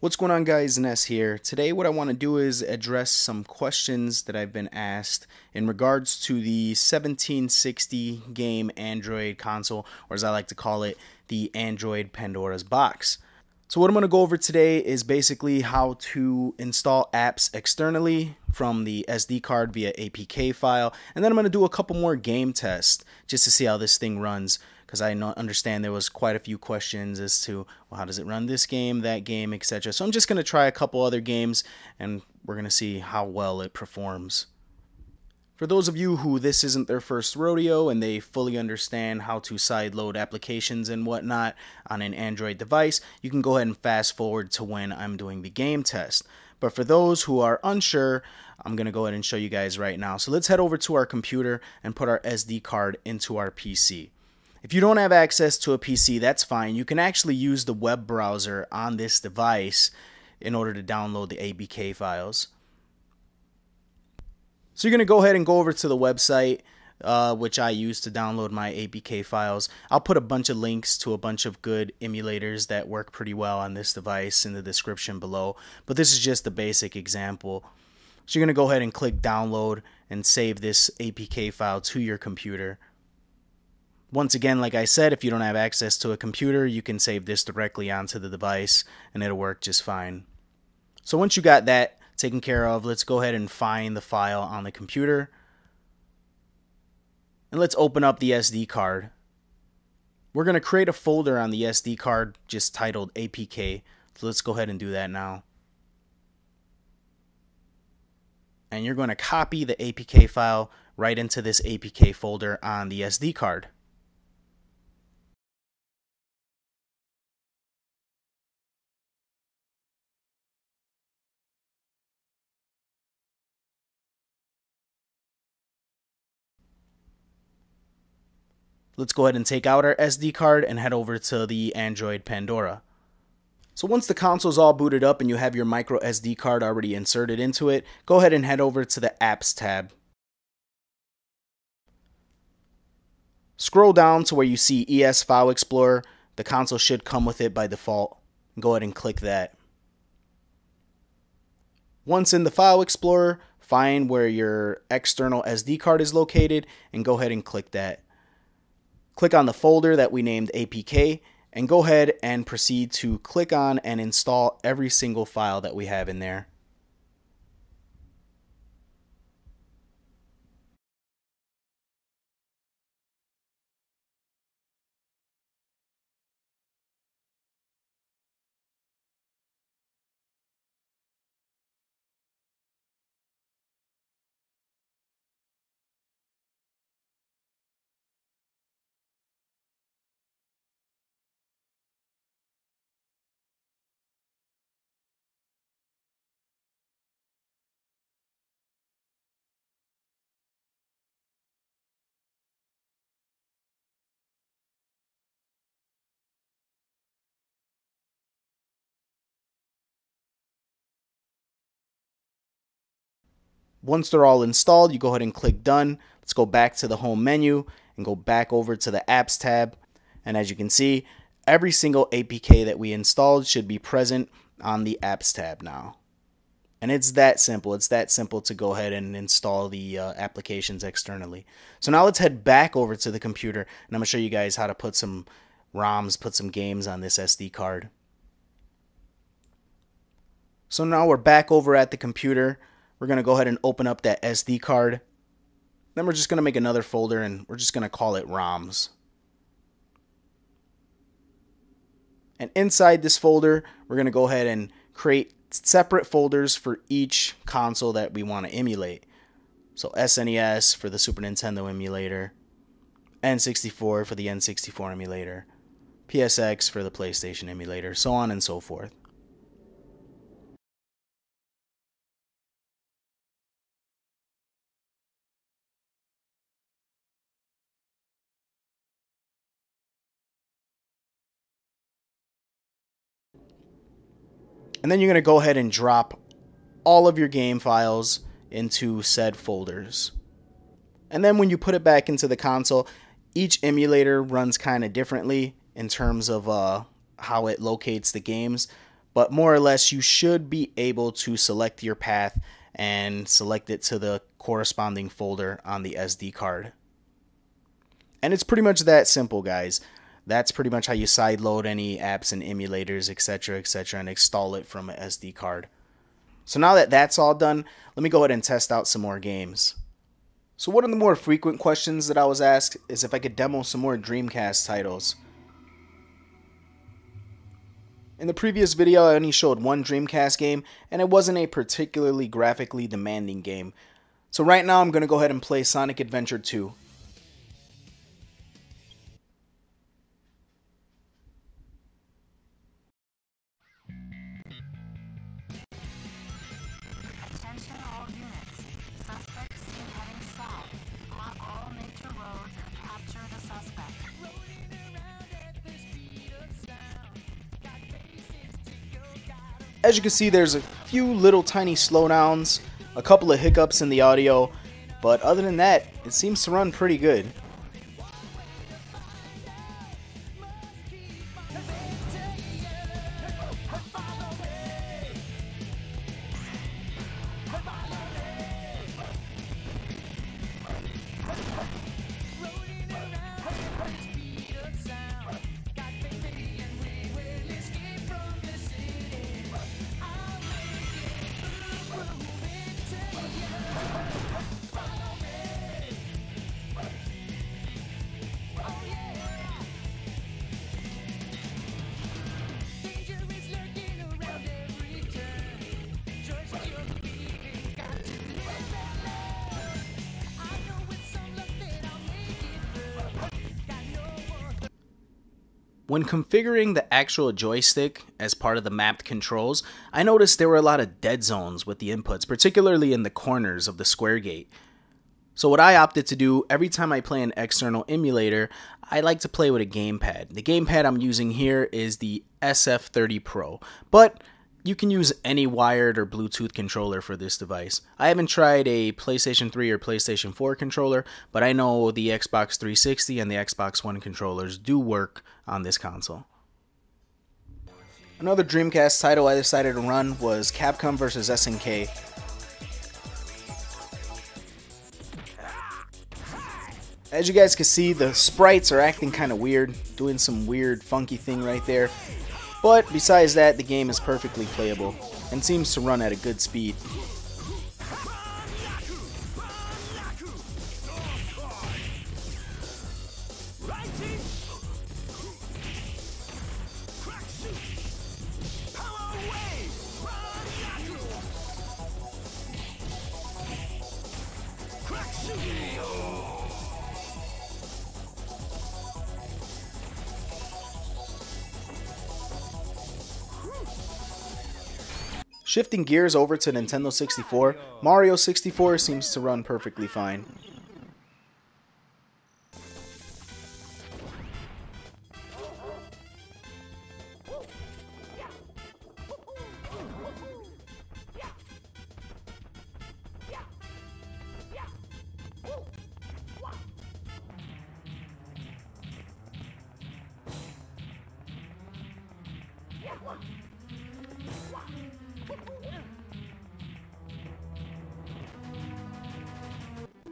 What's going on guys, Nes here. Today what I want to do is address some questions that I've been asked in regards to the 1760 game Android console, or as I like to call it, the Android Pandora's box. So what I'm going to go over today is basically how to install apps externally from the SD card via APK file, and then I'm going to do a couple more game tests just to see how this thing runs because I understand there was quite a few questions as to well, how does it run this game, that game, etc. So I'm just going to try a couple other games and we're going to see how well it performs. For those of you who this isn't their first rodeo and they fully understand how to sideload applications and whatnot on an Android device, you can go ahead and fast forward to when I'm doing the game test. But for those who are unsure, I'm going to go ahead and show you guys right now. So let's head over to our computer and put our SD card into our PC. If you don't have access to a PC, that's fine. You can actually use the web browser on this device in order to download the APK files. So you're going to go ahead and go over to the website, uh, which I use to download my APK files. I'll put a bunch of links to a bunch of good emulators that work pretty well on this device in the description below. But this is just a basic example. So you're going to go ahead and click download and save this APK file to your computer. Once again, like I said, if you don't have access to a computer, you can save this directly onto the device and it'll work just fine. So once you got that taken care of, let's go ahead and find the file on the computer. And let's open up the SD card. We're going to create a folder on the SD card just titled APK. So let's go ahead and do that now. And you're going to copy the APK file right into this APK folder on the SD card. Let's go ahead and take out our SD card and head over to the Android Pandora. So once the console is all booted up and you have your micro SD card already inserted into it, go ahead and head over to the Apps tab. Scroll down to where you see ES File Explorer. The console should come with it by default. Go ahead and click that. Once in the File Explorer, find where your external SD card is located and go ahead and click that. Click on the folder that we named APK and go ahead and proceed to click on and install every single file that we have in there. Once they're all installed, you go ahead and click done. Let's go back to the home menu and go back over to the apps tab. And as you can see, every single APK that we installed should be present on the apps tab now. And it's that simple. It's that simple to go ahead and install the uh, applications externally. So now let's head back over to the computer and I'm to show you guys how to put some ROMs, put some games on this SD card. So now we're back over at the computer. We're going to go ahead and open up that SD card. Then we're just going to make another folder and we're just going to call it ROMs. And inside this folder, we're going to go ahead and create separate folders for each console that we want to emulate. So SNES for the Super Nintendo emulator, N64 for the N64 emulator, PSX for the PlayStation emulator, so on and so forth. And then you're going to go ahead and drop all of your game files into said folders. And then when you put it back into the console, each emulator runs kind of differently in terms of uh, how it locates the games. but more or less you should be able to select your path and select it to the corresponding folder on the SD card. And it's pretty much that simple, guys. That's pretty much how you sideload any apps and emulators, etc., etc., and install it from an SD card. So now that that's all done, let me go ahead and test out some more games. So one of the more frequent questions that I was asked is if I could demo some more Dreamcast titles. In the previous video, I only showed one Dreamcast game, and it wasn't a particularly graphically demanding game. So right now, I'm going to go ahead and play Sonic Adventure 2. As you can see, there's a few little tiny slowdowns, a couple of hiccups in the audio, but other than that, it seems to run pretty good. When configuring the actual joystick as part of the mapped controls, I noticed there were a lot of dead zones with the inputs, particularly in the corners of the square gate. So what I opted to do every time I play an external emulator, I like to play with a gamepad. The gamepad I'm using here is the SF30 Pro, but you can use any wired or Bluetooth controller for this device. I haven't tried a PlayStation 3 or PlayStation 4 controller, but I know the Xbox 360 and the Xbox One controllers do work on this console. Another Dreamcast title I decided to run was Capcom vs. SNK. As you guys can see, the sprites are acting kind of weird, doing some weird funky thing right there. But besides that, the game is perfectly playable and seems to run at a good speed. Shifting gears over to Nintendo 64, Mario 64 seems to run perfectly fine.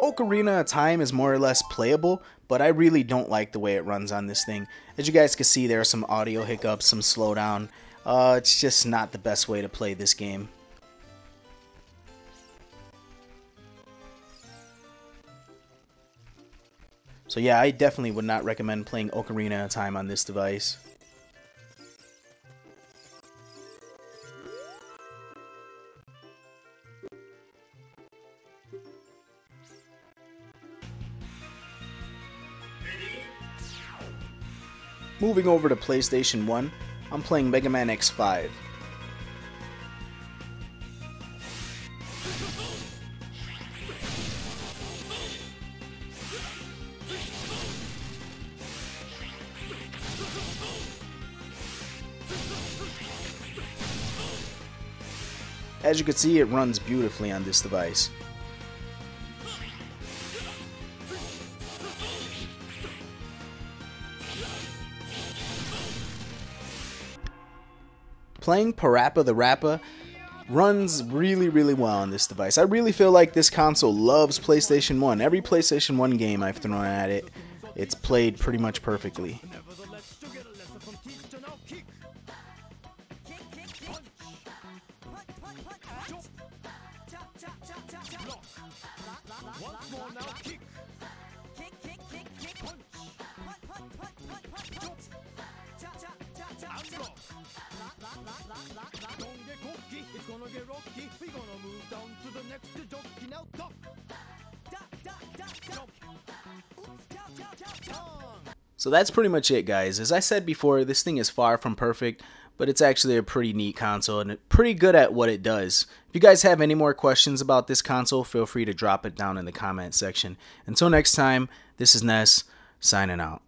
Ocarina of Time is more or less playable, but I really don't like the way it runs on this thing. As you guys can see, there are some audio hiccups, some slowdown. Uh, it's just not the best way to play this game. So yeah, I definitely would not recommend playing Ocarina of Time on this device. Moving over to PlayStation 1, I'm playing Mega Man X5. As you can see, it runs beautifully on this device. Playing Parappa the Rapper runs really, really well on this device. I really feel like this console loves PlayStation 1. Every PlayStation 1 game I've thrown at it, it's played pretty much perfectly. It's So that's pretty much it, guys. As I said before, this thing is far from perfect, but it's actually a pretty neat console and pretty good at what it does. If you guys have any more questions about this console, feel free to drop it down in the comment section. Until next time, this is Nes, signing out.